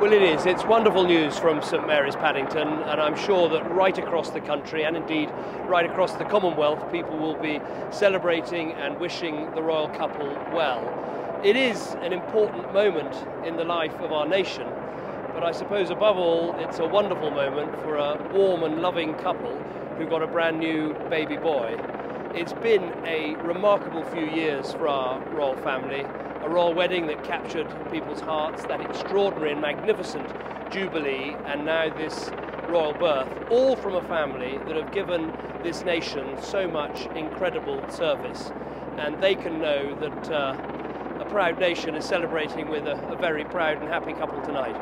Well, it is. It's wonderful news from St Mary's Paddington, and I'm sure that right across the country, and indeed right across the Commonwealth, people will be celebrating and wishing the royal couple well. It is an important moment in the life of our nation, but I suppose above all, it's a wonderful moment for a warm and loving couple who got a brand new baby boy. It's been a remarkable few years for our royal family, a royal wedding that captured people's hearts, that extraordinary and magnificent jubilee, and now this royal birth, all from a family that have given this nation so much incredible service. And they can know that uh, a proud nation is celebrating with a, a very proud and happy couple tonight.